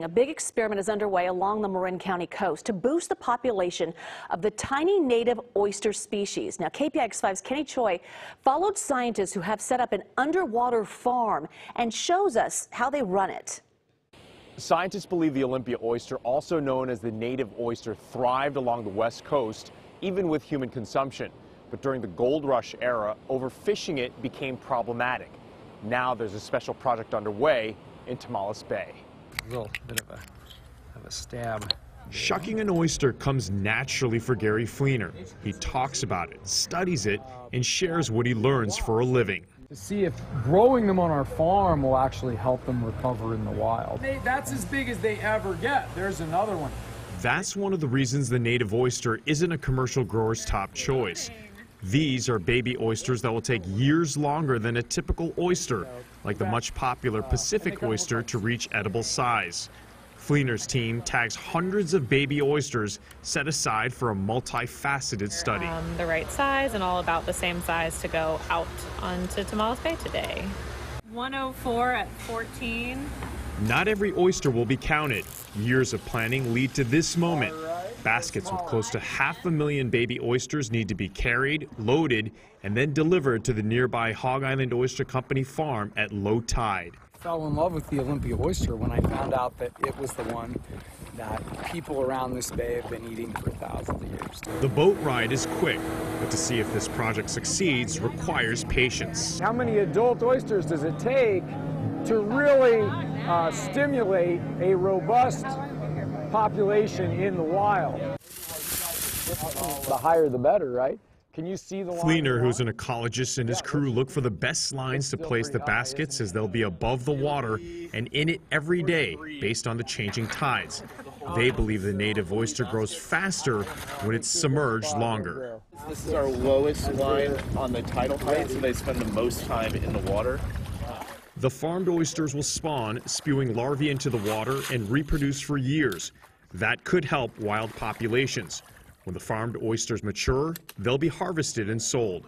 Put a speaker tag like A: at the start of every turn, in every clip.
A: A big experiment is underway along the Marin County coast to boost the population of the tiny native oyster species. Now, KPIX5's Kenny Choi followed scientists who have set up an underwater farm and shows us how they run it.
B: Scientists believe the Olympia oyster, also known as the native oyster, thrived along the west coast, even with human consumption. But during the gold rush era, overfishing it became problematic. Now there's a special project underway in Tomales Bay
C: little bit of a, of a stab.
D: Shucking an oyster comes naturally for Gary Fleener. He talks about it, studies it, and shares what he learns for a living.
C: To see if growing them on our farm will actually help them recover in the wild. They, that's as big as they ever get. There's another one.
D: That's one of the reasons the native oyster isn't a commercial grower's top choice. These are baby oysters that will take years longer than a typical oyster, like the much popular Pacific oyster, to reach edible size. Fleener's team tags hundreds of baby oysters set aside for a multifaceted study.
E: Um, the right size and all about the same size to go out onto Tomales Bay today. 104 at 14.
D: Not every oyster will be counted. Years of planning lead to this moment. Baskets with close to half a million baby oysters need to be carried, loaded, and then delivered to the nearby Hog Island Oyster Company farm at low tide.
C: I fell in love with the Olympia oyster when I found out that it was the one that people around this bay have been eating for thousands of years.
D: The boat ride is quick, but to see if this project succeeds requires patience.
C: How many adult oysters does it take to really uh, stimulate a robust population in the wild. The higher the better, right? Can you see the
D: Fleener, who's an ecologist, and his crew look for the best lines to place the baskets as they'll be above the water and in it every day based on the changing tides. They believe the native oyster grows faster when it's submerged longer.
F: This is our lowest line on the tidal height, so they spend the most time in the water.
D: The farmed oysters will spawn, spewing larvae into the water and reproduce for years. That could help wild populations. When the farmed oysters mature, they'll be harvested and sold.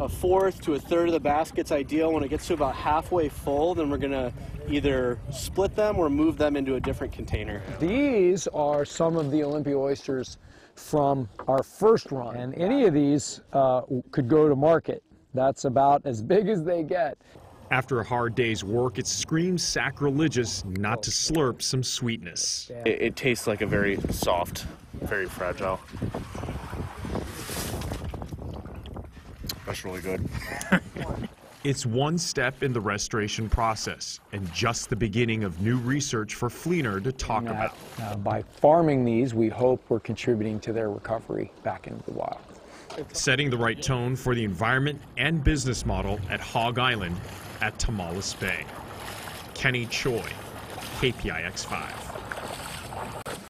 F: A fourth to a third of the basket's ideal. When it gets to about halfway full, then we're going to either split them or move them into a different container.
C: These are some of the Olympia oysters from our first run, and any of these uh, could go to market. That's about as big as they get.
D: After a hard day's work, it screams sacrilegious not to slurp some sweetness.
F: It, it tastes like a very soft, very fragile. That's really good.
D: it's one step in the restoration process and just the beginning of new research for Fleener to talk about.
C: Uh, by farming these, we hope we're contributing to their recovery back into the wild.
D: Setting the right tone for the environment and business model at Hog Island at Tomales Bay. Kenny Choi, KPIX 5.